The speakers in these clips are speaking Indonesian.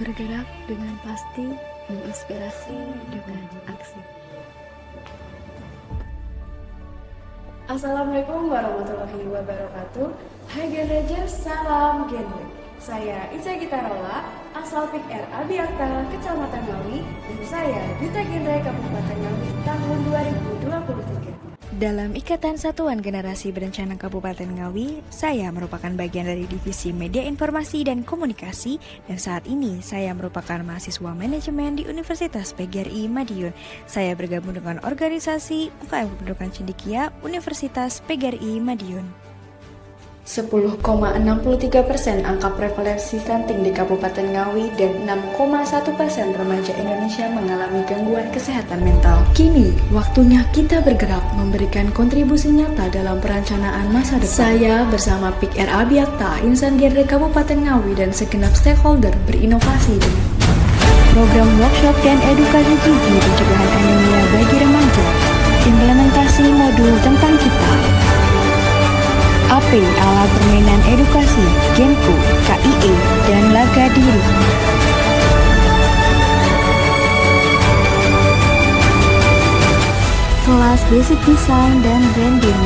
Bergerak dengan pasti, menginspirasi dengan aksi. Assalamualaikum warahmatullahi wabarakatuh. Hai Gen salam Genwe. Saya Ica Gitarola, asal PIK R Abiakta, Kecamatan Ngawi, dan saya Duta Genre Kabupaten Ngawi tahun 2023. Dalam Ikatan Satuan Generasi Berencana Kabupaten Ngawi, saya merupakan bagian dari Divisi Media Informasi dan Komunikasi dan saat ini saya merupakan mahasiswa manajemen di Universitas PGRI Madiun. Saya bergabung dengan organisasi UKM Kependudukan Cendikia Universitas PGRI Madiun. 10,63 persen angka prevalensi stunting di Kabupaten Ngawi dan 6,1 persen remaja Indonesia mengalami gangguan kesehatan mental. Kini, waktunya kita bergerak memberikan kontribusi nyata dalam perencanaan masa depan. Saya bersama PIK RA Biakta, insan genre Kabupaten Ngawi dan segenap stakeholder berinovasi dengan program workshop dan edukasi gizi pencegahan anemia bagi remaja, implementasi modul tentang kita, AP alat permainan edukasi, Genku, KIE, dan Laga Diri. Kelas Basic Design dan Branding.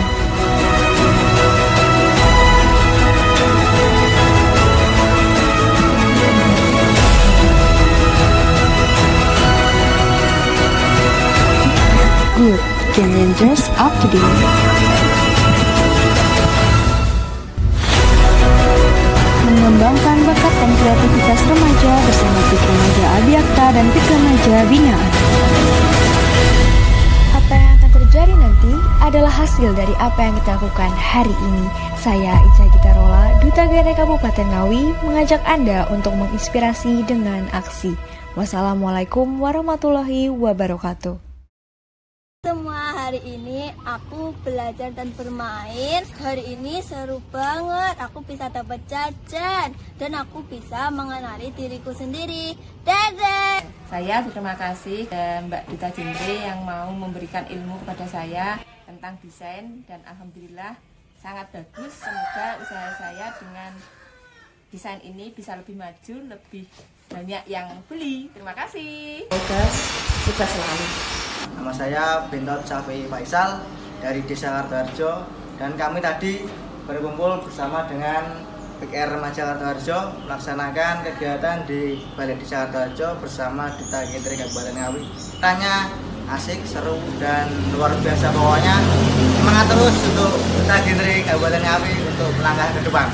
Good, Gen Rangers up to date. Kreativitas remaja bersama Pik Remaja Abiakta dan Pik Remaja Binaan. Apa yang akan terjadi nanti adalah hasil dari apa yang kita lakukan hari ini. Saya Ica Gitarola, Duta Gere Kabupaten Ngawi, mengajak Anda untuk menginspirasi dengan aksi. Wassalamualaikum warahmatullahi wabarakatuh hari ini aku belajar dan bermain. Hari ini seru banget. Aku bisa dapat jajan dan aku bisa mengenali diriku sendiri. Dadah! Saya berterima kasih ke Mbak Dita Jendre yang mau memberikan ilmu kepada saya tentang desain dan Alhamdulillah sangat bagus. Semoga usaha saya dengan desain ini bisa lebih maju lebih banyak yang beli terima kasih semoga sukses selalu Nama saya Bentot Safi Faisal dari Desa Kartoharjo dan kami tadi berkumpul bersama dengan PKR Remaja Kartoharjo melaksanakan kegiatan di Balai Desa Kartoharjo bersama Duta Gentri Kabupaten Ngawi. Tanya asik, seru dan luar biasa pokoknya. Semangat terus untuk Duta Gentri Kabupaten Ngawi untuk melangkah ke depan.